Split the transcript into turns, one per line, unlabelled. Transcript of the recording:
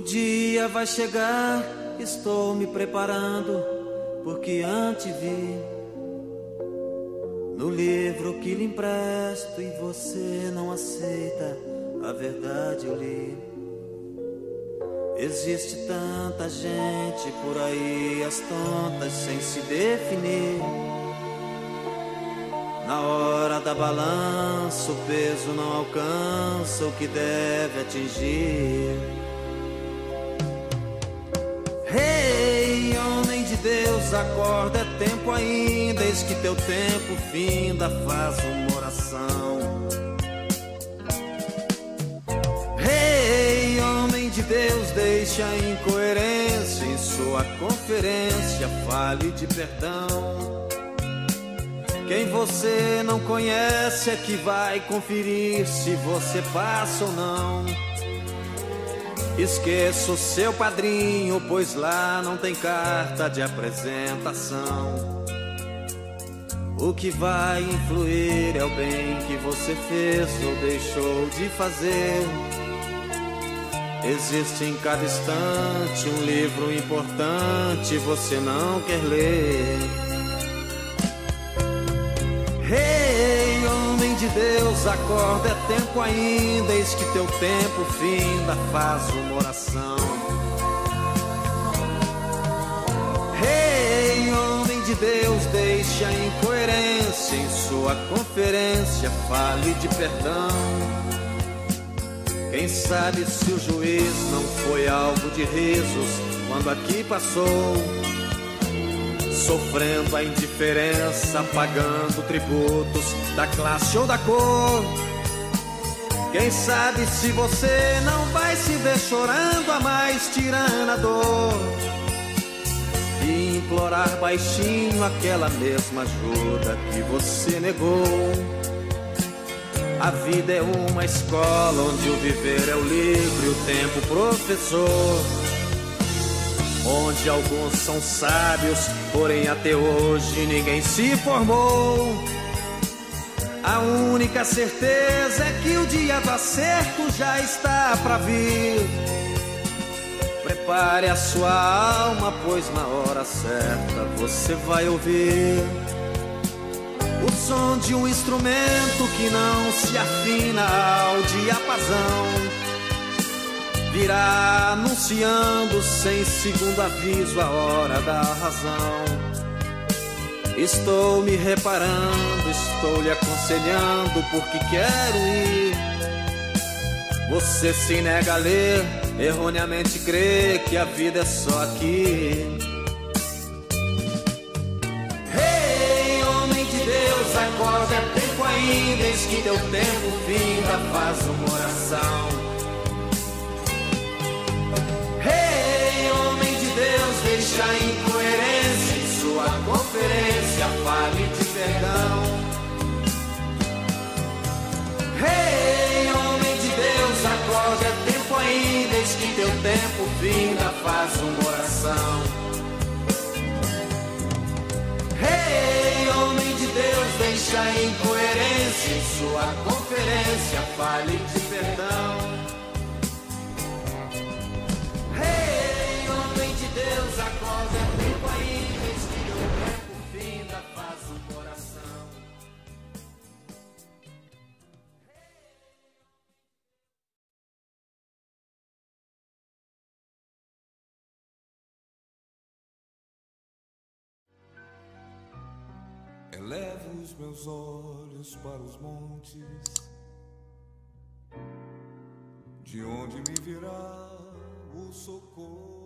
dia vai chegar, estou me preparando, porque antes vi no livro que lhe empresto e você não aceita, a verdade eu li. Existe tanta gente por aí, as tontas sem se definir. Na hora da balança, o peso não alcança o que deve atingir. Acorda, é tempo ainda, eis que teu tempo finda, faz uma oração. Rei, hey, homem de Deus, deixa a incoerência em sua conferência, fale de perdão. Quem você não conhece é que vai conferir se você passa ou não. Esqueça o seu padrinho, pois lá não tem carta de apresentação. O que vai influir é o bem que você fez ou deixou de fazer. Existe em cada instante um livro importante, você não quer ler. Hey, de Deus, acorda, é tempo ainda, eis que teu tempo finda, faz uma oração. Rei, hey, homem de Deus, deixa a incoerência em sua conferência, fale de perdão. Quem sabe se o juiz não foi alvo de risos quando aqui passou sofrendo a indiferença, pagando tributos da classe ou da cor. Quem sabe se você não vai se ver chorando a mais tirana dor e implorar baixinho aquela mesma ajuda que você negou. A vida é uma escola onde o viver é o livre, o tempo professor onde alguns são sábios, porém até hoje ninguém se formou. A única certeza é que o dia do acerto já está para vir. Prepare a sua alma, pois na hora certa você vai ouvir o som de um instrumento que não se afina ao diapasão virá anunciando sem segundo aviso a hora da razão. Estou me reparando, estou lhe aconselhando porque quero ir. Você se nega a ler, erroneamente crê que a vida é só aqui. Hey, homem de Deus, acorda, é tempo ainda, eis que teu tempo finda, faz uma oração. Deixa a incoerência em sua conferência, fale de perdão. Rei, hey, homem de Deus, acorde, é tempo ainda, eis que teu tempo finda, faz uma oração. Rei, hey, homem de Deus, deixa a incoerência em sua conferência, fale de perdão.
Elevo os meus olhos para os montes, de onde me virá o socorro.